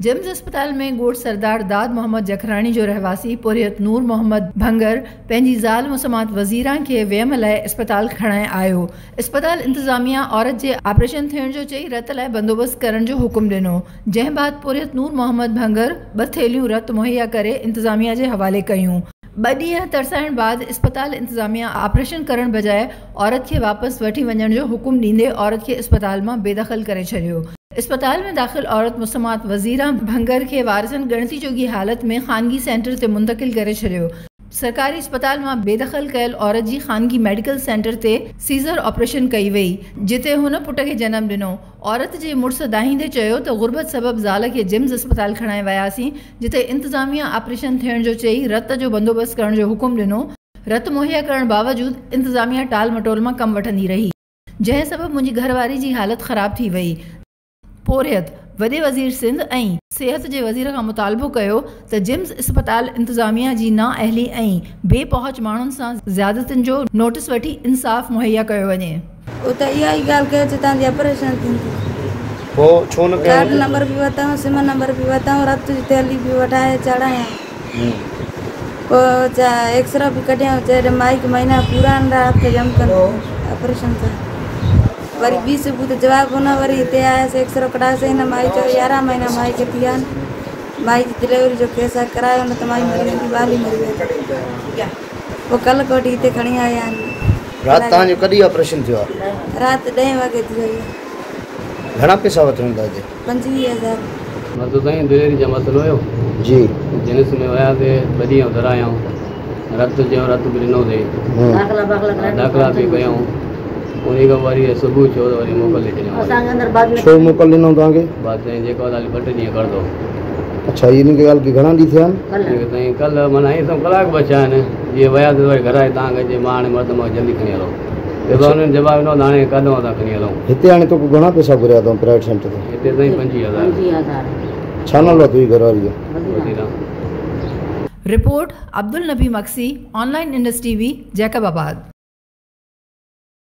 Gyms अस्पताल में ॻोठ सरदार दाद मोहम्मद जखराणी जो रहवासी पुरियत नूर मोहम्मद भंगर पंहिंजी ज़ाल मुसमात वज़ीरा खे वियम लाइ अस्पताल खणाए आयो। अस्पताल इंतिज़ामिया औरत जे ऑपरेशन थियण जो चई रत लाइ बंदोबस्तु करण जो हुकुम ॾिनो। जंहिं बाद पुरियत नूर मोहम्मद भंगर ॿ थेलियूं रत मुहैया करे इंतिज़ामिया जे हवाले कयूं। ॿ ॾींहं तरसाइण बाद अस्पताल इंतिज़ामिया ऑपरेशन करण बजाए औरत खे वापसि वठी वञण जो हुकुम ॾींदे औरत खे अस्पताल माँ बेदख़ल करे छॾियो। अस्पताल में दाख़िल औरत मुसमात वज़ीरा भंगर खे वारसन गणती जोगी हालत में ख़ानगी सेंटर ते मुंतकिल करे छॾियो। सरकारी अस्पताल माँ बेदख़ल कयल औरत जी ख़ानगी मेडिकल सेंटर ते सीज़र ऑपरेशन कई वई, जिते हुन पुट खे जनम ॾिनो। औरत जे मुड़ुसु दाहींदे त गुरबत सबब ज़ाल खे जिम्स अस्पताल खणाए वियासीं, जिते इंतिज़ामिया ऑपरेशन जो चई रत जो बंदोबस्तु करण जो हुकुम ॾिनो। रत मुहैया करण बावजूदि इंतिज़ामिया टाल मटोल माँ कमु वठंदी रही। जंहिं सबबि मुंहिंजी घरवारी जी हालत ख़राब थी वई पोरियत वॾे वज़ीर सिंध ऐं सिहत जे वज़ीर खां मुतालबो कयो त जिम्स अस्पताल इंतिज़ामिया जी नाअहली ऐं बेपहुच माण्हुनि सां ज़्यादतियुनि जो नोटिस वठी इंसाफ़ मुहैया कयो वञे। उते इहा ई ॻाल्हि कयो त तव्हांजी ऑपरेशन थींदी। पोइ छो न कार्ड नंबर बि वरितऊं सिम नंबर बि वरितऊं रत जी थैली बि वठाए चढ़ायां। पोइ एक्सरे बि कढियऊं चए माइक महीना पूरा राति जम कंदो। ऑपरेशन सां वरी ॿी सुबुह त जवाबु न वरी हिते आयासीं एक्सरो कढायोसीं हिन माई चयो यारहं महीना माई विया आहिनि माई जी डिलीवरी जो केस करायो न त माई मरी वेंदी ॿार मरी वेंदी। पोइ कल्ह कोठी हिते खणी आया राति तव्हांजो कॾहिं ऑपरेशन थियो राति ॾहें वॻे थी वई। आहे घणा पैसा वठनि था हिते पंजवीह हज़ार। मतिलबु साईं डिलीवरी जो मसइलो हुयो। जी। जिनिस में वियासीं ॿ ॾींहं धरायूं रत जो रत बि ॾिनोसीं दाख़िला बि कयूं। उन खां वरी सुबुह थियो त वरी मोकिले छॾियऊं छो मोकल ॾिनो तव्हांखे बसि साईं जेको हाली ॿ टे ॾींहं करंदो अच्छा इन खे ॻाल्हि घणा ॾींहं थिया आहिनि साईं कल्ह माना ईअं सभु कलाक बचा आहिनि जीअं वियासीं वरी घर आए तव्हांखे जे माँ हाणे मर्द माँ जल्दी खणी हलो। जेको हुननि जवाबु ॾिनो त हाणे कॾहिं था खणी हलूं। हिते हाणे तोखे घणा पैसा घुरिया अथऊं प्राइवेट सेंटर ते? हिते साईं पंजवीह हज़ार। छा नालो आहे तुंहिंजी घरवारी जो report Abdul Nabi Maksi online Indus TV Jacobabad